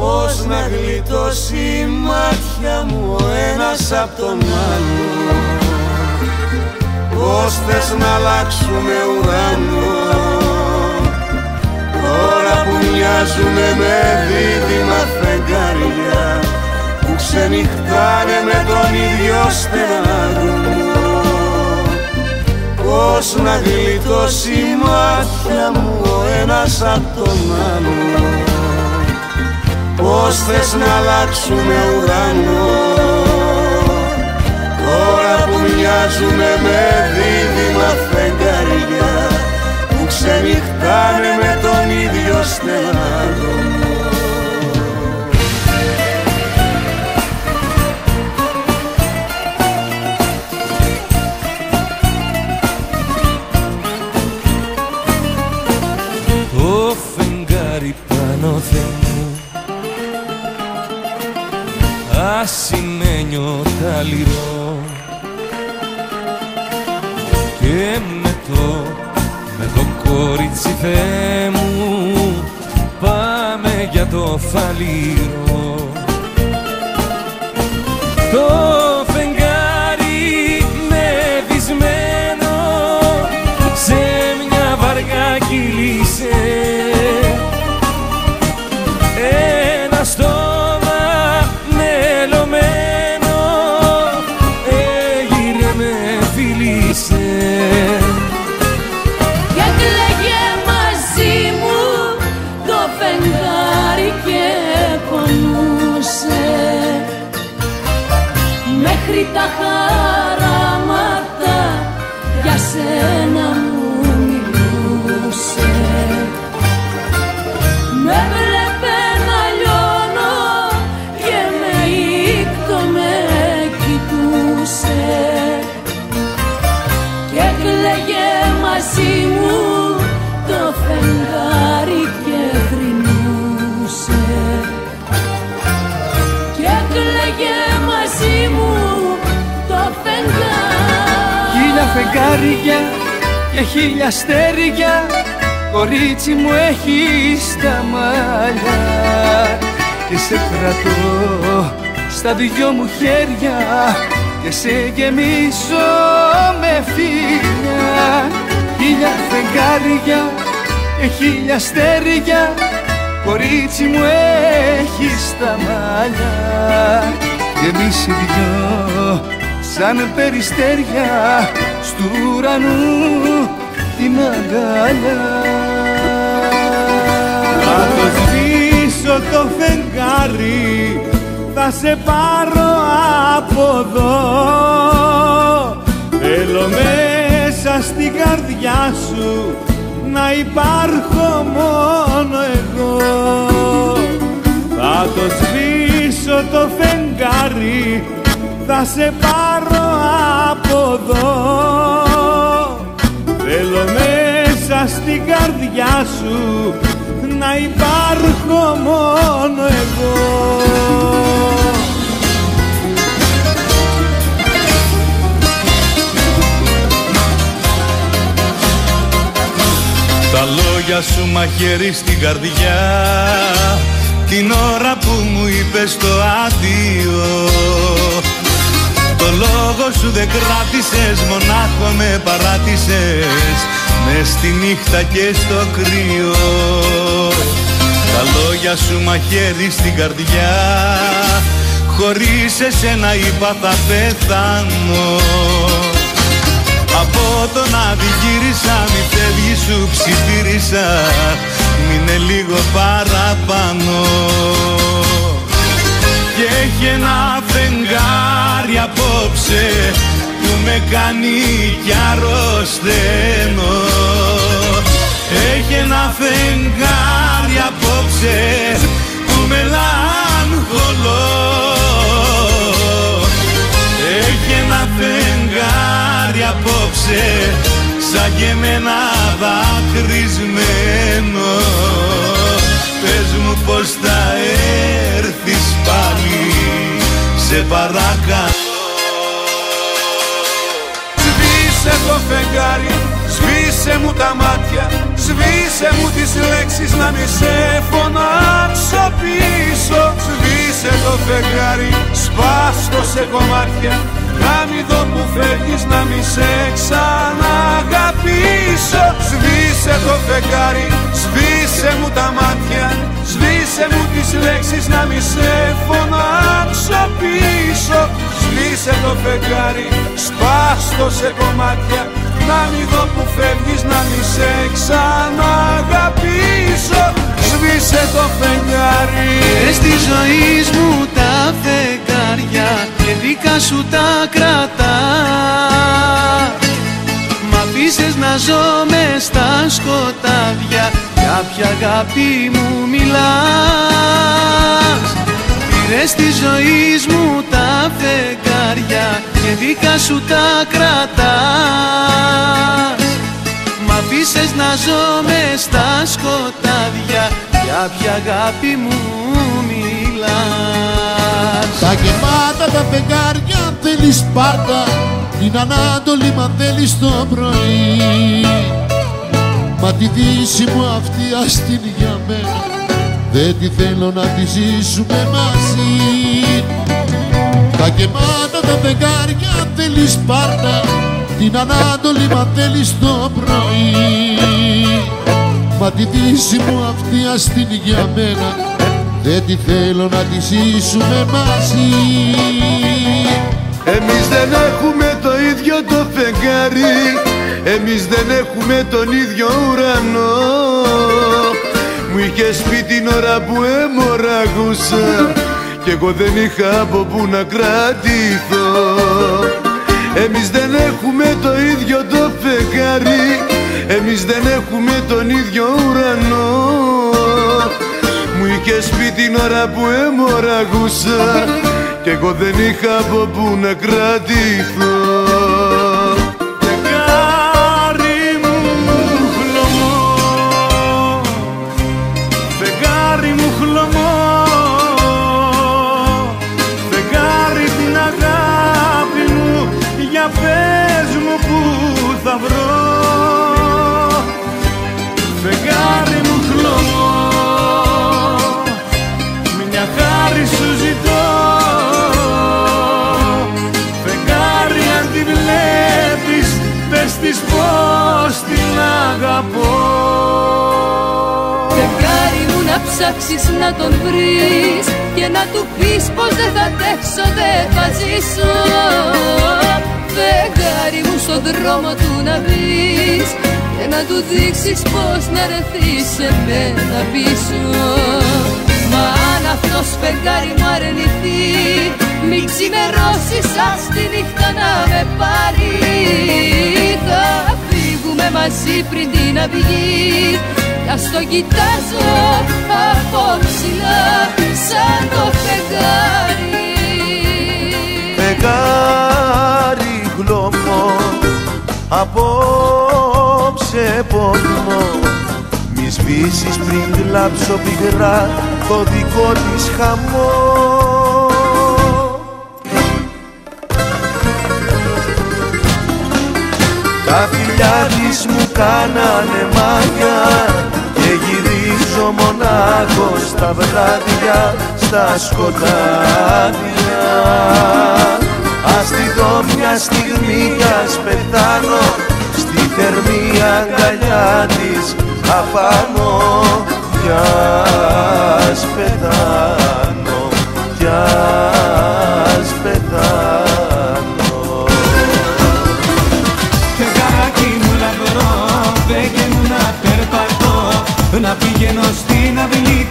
Πώς να γλιτώσει η μάτια μου ο ένας απ' τον άλλο Πώς θες να αλλάξουμε ουρανό Τώρα που μοιάζουμε με δίδυμα φεγγάρια Που ξενυχτάνε με τον ίδιο στεναγμό Πώς να γλιτώσει η μάτια μου ο ένας απ' τον άλλο Πώς θες να αλλάξουμε ουρανό; Τώρα που μοιάζουμε με δίδυμα φεγγαριά Που ξενυχτάνε ασημένιο ταλιρό και με το, με το κόριτσι Θεέ μου πάμε για το φαλήρο μέχρι τα χαράματα για σένα μου μιλούσε. Με βλέπε να λιώνω και με ήκτο με κοιτούσε. Και κλαίγε μαζί μου το φεγγάρι φεγγάρια και χίλια αστέρια Κορίτσι μου έχει τα μάλια Και σε κρατώ στα δυο μου χέρια Και σε γεμίσω με φίλια Χίλια φεγγάρια και χίλια αστέρια Κορίτσι μου έχει τα μάλια Και εμείς οι δυο σαν περιστέρια στου ουρανού την αγκαλιά Θα το σβήσω το φεγγάρι θα σε πάρω από εδώ. Θέλω μέσα στην καρδιά σου να υπάρχω μόνο εγώ. Θα το σβήσω το φεγγάρι θα σε πάρω από εδώ. Θέλω μέσα στην καρδιά σου να υπάρχω μόνο εγώ. Τα λόγια σου μαχαίρι στην καρδιά την ώρα που μου είπες το άδειο το λόγο σου δεν κράτησες, μονάχο με παράτησες. Μες στη νύχτα και στο κρύο. Τα λόγια σου μαχαίρι στην καρδιά. Χωρίς εσένα είπα θα πεθάνω. Από τον αντιγύρισα μη φεύγει σου ψιθύρισα. Μείνε λίγο παραπάνω. Και έχει ένα φεγγάρι απόψε που με κάνει κι αρρωσταίνω. Έχει ένα φεγγάρι απόψε που με λαγχολώ. Έχει ένα φεγγάρι απόψε σαν και εμένα δακρυσμένο. Πες μου πως θα έρθεις πάλι Σε παρακαλώ Σβήσε το φεγγάρι, σβήσε μου τα μάτια Σβήσε μου τις λέξεις να μη σε φωνάξω πίσω. Φεγγάρι σπάστο σε κομμάτια να μην δω που φεύγεις να μη σε ξαναγαπήσω. Σβήσε το φεγγάρι, σβήσε μου τα μάτια Σβήσε μου τις λέξεις να μη σε φωνάξω πίσω Σβήσε το φεγγάρι, σπάστο σε κομμάτια. Να μην δω που φεύγεις να μη σε ξαναγαπήσω. Σβήσε το φεγγάρι. Στη ζωή μου τα φεγγάρια και δικά σου τα κρατά. Μ' αφήσες να ζω μες στα σκοτάδια για ποια αγάπη μου μιλάς. Πήρες τη ζωή μου τα φεγγάρια και δικά σου τα κρατάς. Μ' αφήσες να ζω μες στα σκοτάδια. Για ποια αγάπη μου μιλάς. Τα γεμάτα τα φεγγάρια θέλεις Σπάρτα Την Ανάτολη μα θέλεις το πρωί. Μα τη δύση μου αυτή αστήν για μένα Δεν τη θέλω να τη ζήσουμε μαζί Τα γεμάτα τα φεγγάρια θέλεις Σπάρτα Την Ανάτολη μα θέλεις το πρωί. Μα τη δύση μου αυτή αστήν για μένα Δεν τη θέλω να τη ζήσουμε μαζί. Εμείς δεν έχουμε το ίδιο το φεγγάρι Εμείς δεν έχουμε τον ίδιο ουρανό. Μου είχες πει την ώρα που έμοραγούσα Κι εγώ δεν είχα από που να κρατηθώ. Εμείς δεν έχουμε το ίδιο το φεγγάρι. Εμείς δεν έχουμε τον ίδιο ουρανό. Μου είχες πει την ώρα που έμοραγούσα. Κι εγώ δεν είχα από που να κρατηθώ αγαπώ. Φεγγάρι μου να ψάξεις να τον βρεις Και να του πεις πως δεν θα τέξω, δεν θα ζήσω. Φεγγάρι μου στον δρόμο του να βρεις Και να του δείξεις πως να ρεθεί σε μένα πίσω Μα αν αυτός φεγγάρι μου αρνηθεί Μην ξημερώσεις σαν τη νύχτα να με πάρει. Θα φύγουμε μαζί πριν την αυγή. Κι ας το κοιτάζω από ψηλά σαν το φεγγάρι. Φεγγάρι χλωμό Απόψε πόνο Μη σβήσεις πριν κλάψω πικρά Το δικό της χαμό Τα φιλιά της μου κάνανε μάγια Και γυρίζω μονάχος στα βράδια Στα σκοτάδια. Ας τη δω μια στιγμή κι ας πεθάνω Στη θερμή αγκαλιά της απάνω Κι ας πεθάνω Κι ας Να πηγαίνω στην αυλή